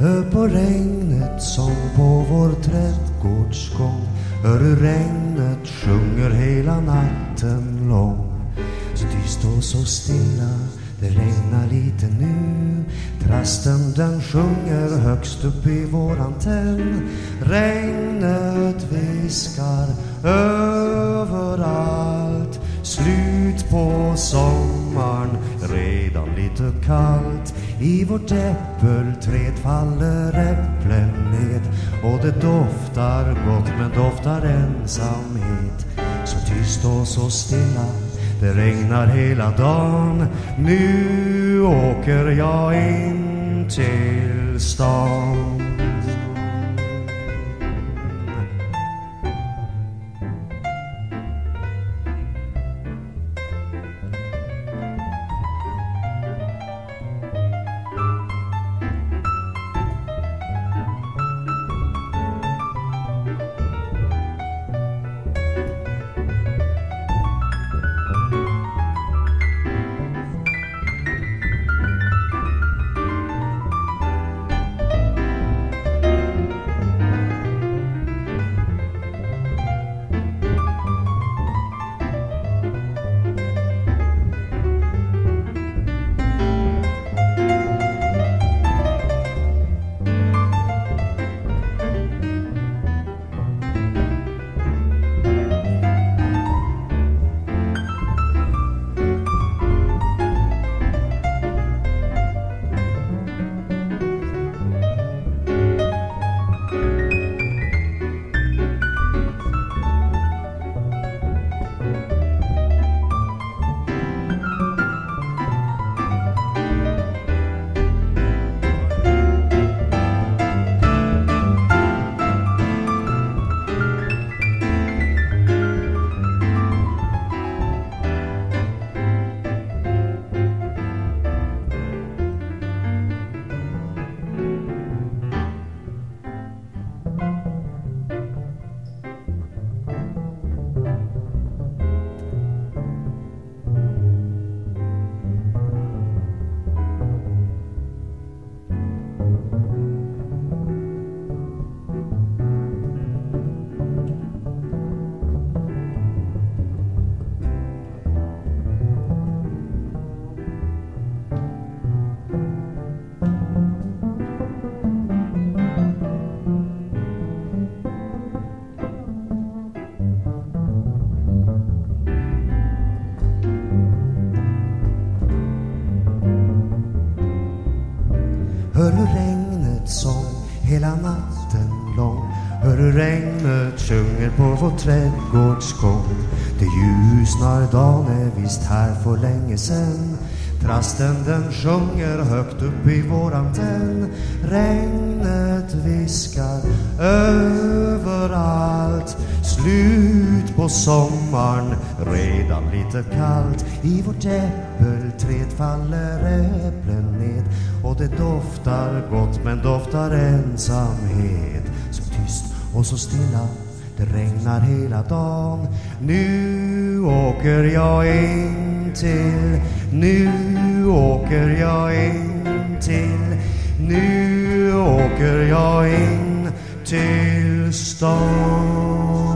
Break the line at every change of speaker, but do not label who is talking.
Hör på regnet som på vår trädgårdsgång. Hör hur regnet sjunger hela natten lång. Så tyst och så stilla, det regnar lite nu. Trasten den sjunger högst upp i vår antenn. Regnet viskar överallt. Slut på sommaren, redan lite kallt. I vårt äppelträd faller äpplen ned. Och det doftar gott men doftar ensamhet. Så tyst och så stilla, det regnar hela dagen. Nu åker jag in till stan. Hör hur regnet sång hela natten lång. Hör hur regnet sjunger på vår trädgårdsgång Det ljusnar, dagen är visst här för länge sen. Trasten den sjunger högt upp i vår antenn. Regnet viskar överallt. Slut på sommaren, redan lite kallt. I vårt äppelträd faller äpplen ned det doftar gott men doftar ensamhet. Så tyst och så stilla, det regnar hela dagen. Nu åker jag in till, nu åker jag in till. Nu åker jag in till stan.